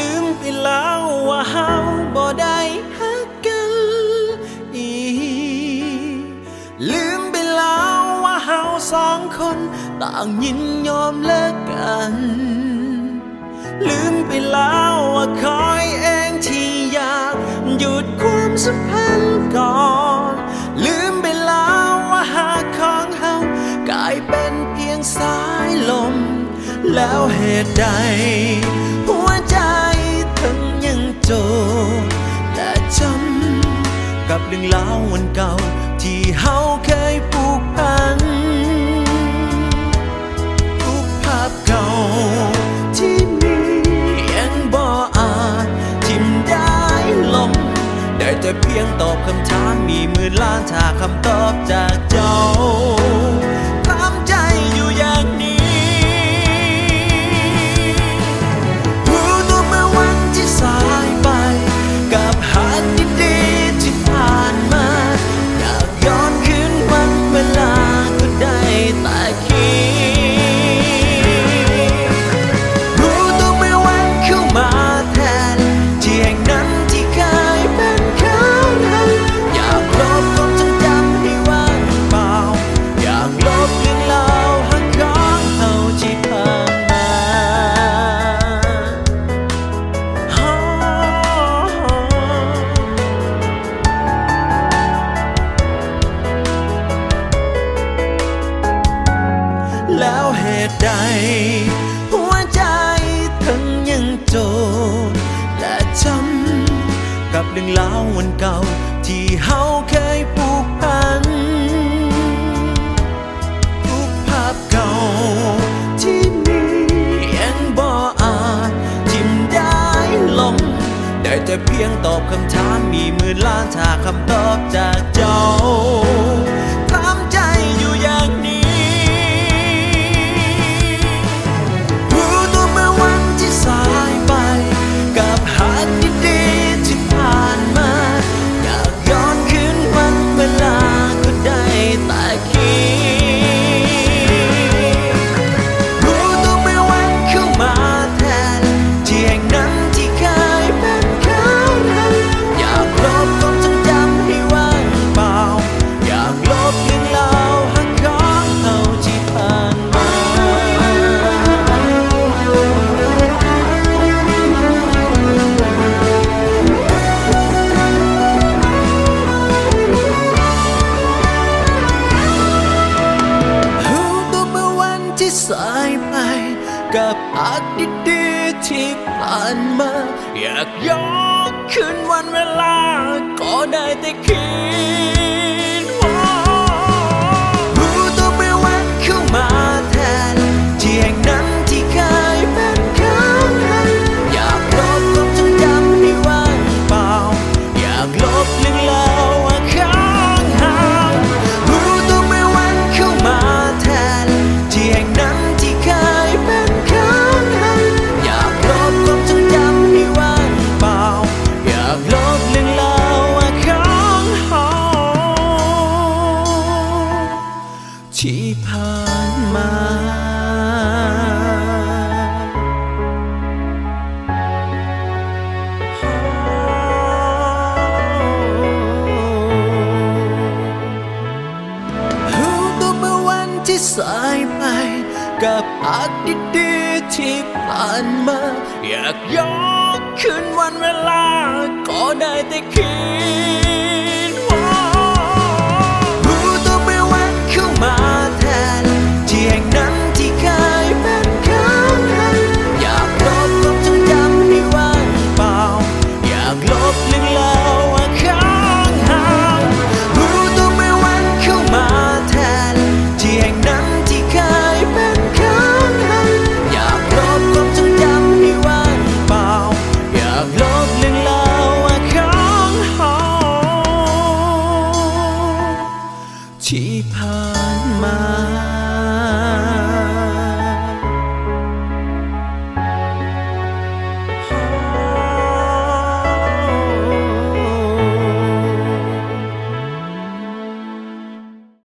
ลืมไปแล้วว่าเฮาบ่ได้ฮักกันอีลืมไปแล้วว่าเฮาสองคนต่างยินยอมเลิกกัน ลืมไปแล้วว่าคอยเองที่อยากหยุดความสัมพันธ์ก่อน ลืมไปแล้วว่าหากของเฮากลายเป็นเพียงสายลม แล้วเหตุใด รื่องราววันเก่า ที่เฮาเคยผูกพันทุกภาพเก่า ที่มียังบ่อาจทิมได้ลง ได้แต่เพียงตอบคำถามมีหมื่นล้านถ้าคำตอบจากเจ้า แล้วเหตุใด หัวใจถึงยังโจดและจำกับเรื่องราววันเก่า ที่เฮาเคยผูกพันทุกภาพเก่า ที่มียังบ่อาจทิมได้ลง ได้แต่เพียงตอบคำถามมีหมื่นล้านถ้าคำตอบจากเจ้า สายไป กับอาจดีๆที่ผ่านมา อยากยกย้นคืนวันเวลา ก็ได้แต่คิด ที่สายไป กับอาจดีๆที่ผ่านมา อยากย้อนคืนวันเวลา ก็ได้แต่คิด